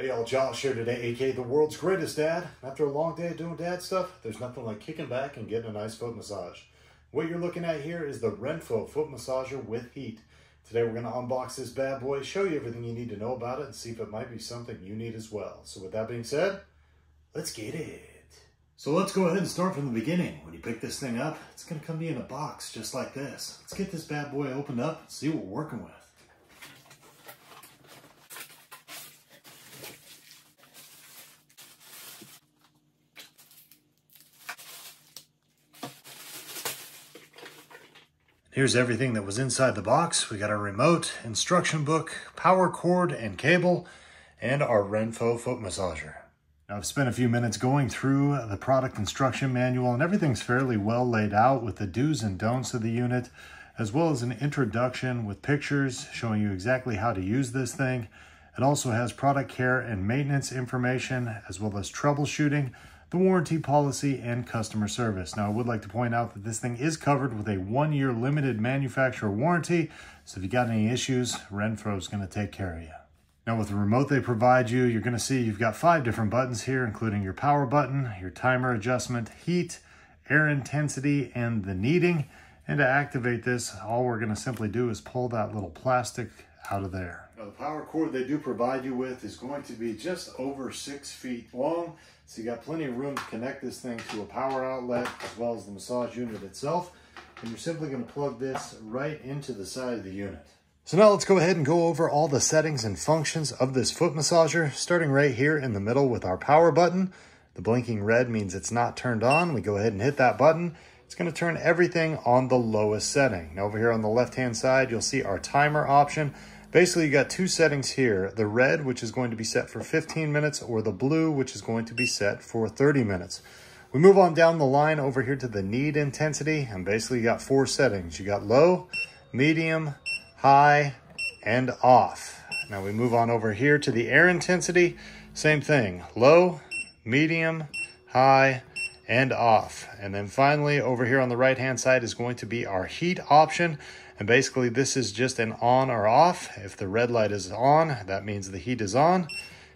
Hey y'all, Josh here today, aka the world's greatest dad. After a long day of doing dad stuff, there's nothing like kicking back and getting a nice foot massage. What you're looking at here is the Renpho foot massager with heat. Today we're going to unbox this bad boy, show you everything you need to know about it, and see if it might be something you need as well. So with that being said, let's get it. So let's go ahead and start from the beginning. When you pick this thing up, it's going to come to you in a box just like this. Let's get this bad boy opened up and see what we're working with. Here's everything that was inside the box. We got our remote, instruction book, power cord and cable, and our Renpho foot massager. Now I've spent a few minutes going through the product instruction manual and everything's fairly well laid out with the do's and don'ts of the unit, as well as an introduction with pictures showing you exactly how to use this thing. It also has product care and maintenance information, as well as troubleshooting, the warranty policy, and customer service. Now, I would like to point out that this thing is covered with a one-year limited manufacturer warranty, so if you got any issues, Renpho is going to take care of you. Now, with the remote they provide you, you're going to see you've got five different buttons here, including your power button, your timer adjustment, heat, air intensity, and the kneading. And to activate this, all we're going to simply do is pull that little plastic out of there. Now, the power cord they do provide you with is going to be just over six feet long. So you got plenty of room to connect this thing to a power outlet as well as the massage unit itself. And you're simply going to plug this right into the side of the unit. So now let's go ahead and go over all the settings and functions of this foot massager, starting right here in the middle with our power button. The blinking red means it's not turned on. We go ahead and hit that button. It's going to turn everything on the lowest setting. Now over here on the left-hand side, you'll see our timer option. Basically, you got two settings here. The red, which is going to be set for 15 minutes, or the blue, which is going to be set for 30 minutes. We move on down the line over here to the knead intensity, and basically you got four settings. You got low, medium, high, and off. Now we move on over here to the air intensity. Same thing, low, medium, high, and off. And then finally over here on the right hand side is going to be our heat option. And basically this is just an on or off. If the red light is on, that means the heat is on.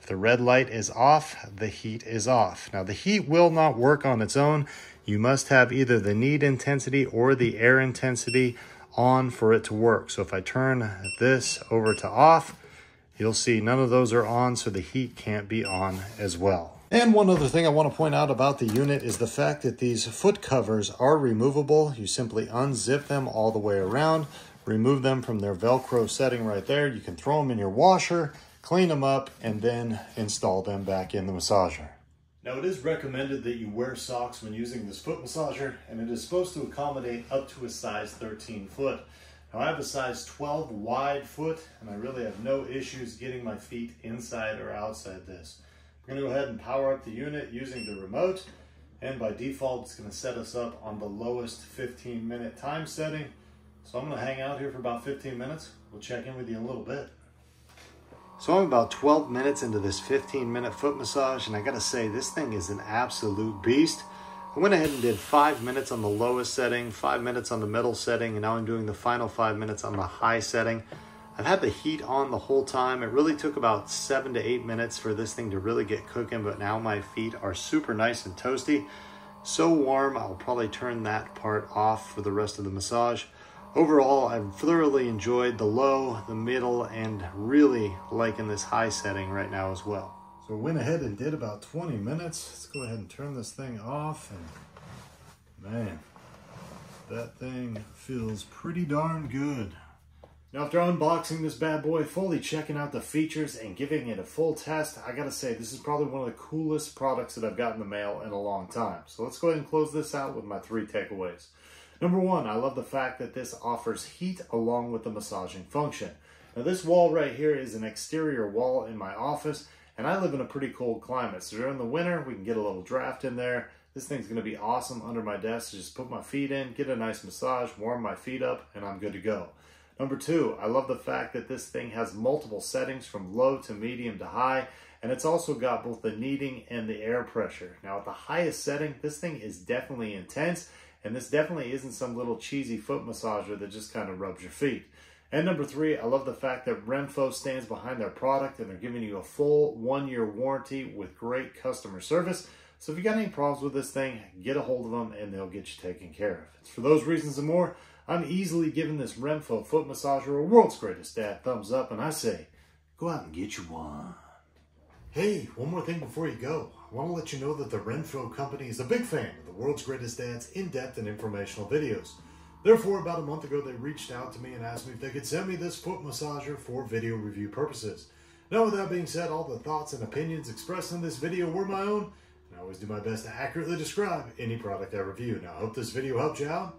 If the red light is off, the heat is off. Now the heat will not work on its own. You must have either the knead intensity or the air intensity on for it to work. So if I turn this over to off, you'll see none of those are on, so the heat can't be on as well. And one other thing I want to point out about the unit is the fact that these foot covers are removable. You simply unzip them all the way around, remove them from their Velcro setting right there. You can throw them in your washer, clean them up, and then install them back in the massager. Now it is recommended that you wear socks when using this foot massager, and it is supposed to accommodate up to a size 13 foot. Now I have a size 12 wide foot, and I really have no issues getting my feet inside or outside this. We're gonna go ahead and power up the unit using the remote. And by default, it's gonna set us up on the lowest 15 minute time setting. So I'm gonna hang out here for about 15 minutes. We'll check in with you in a little bit. So I'm about 12 minutes into this 15 minute foot massage and I gotta say this thing is an absolute beast. I went ahead and did five minutes on the lowest setting, five minutes on the middle setting, and now I'm doing the final five minutes on the high setting. I've had the heat on the whole time. It really took about seven to eight minutes for this thing to really get cooking, but now my feet are super nice and toasty. So warm, I'll probably turn that part off for the rest of the massage. Overall, I've thoroughly enjoyed the low, the middle, and really liking this high setting right now as well. So we went ahead and did about 20 minutes. Let's go ahead and turn this thing off. And man, that thing feels pretty darn good. Now after unboxing this bad boy, fully checking out the features and giving it a full test, I gotta say this is probably one of the coolest products that I've got in the mail in a long time. So let's go ahead and close this out with my three takeaways. Number one, I love the fact that this offers heat along with the massaging function. Now this wall right here is an exterior wall in my office and I live in a pretty cold climate. So during the winter, we can get a little draft in there. This thing's gonna be awesome under my desk. Just put my feet in, get a nice massage, warm my feet up, and I'm good to go. Number two, I love the fact that this thing has multiple settings from low to medium to high, and it's also got both the kneading and the air pressure. Now at the highest setting, this thing is definitely intense, and this definitely isn't some little cheesy foot massager that just kind of rubs your feet. And number three, I love the fact that Renpho stands behind their product and they're giving you a full one year warranty with great customer service. So if you got any problems with this thing, get a hold of them and they'll get you taken care of. It's for those reasons and more, I'm easily giving this Renpho foot massager a world's greatest dad thumbs up and I say, go out and get you one. Hey, one more thing before you go. I want to let you know that the Renpho company is a big fan of the world's greatest dad's in-depth and informational videos. Therefore, about a month ago, they reached out to me and asked me if they could send me this foot massager for video review purposes. Now, with that being said, all the thoughts and opinions expressed in this video were my own, and I always do my best to accurately describe any product I review. Now, I hope this video helped you out.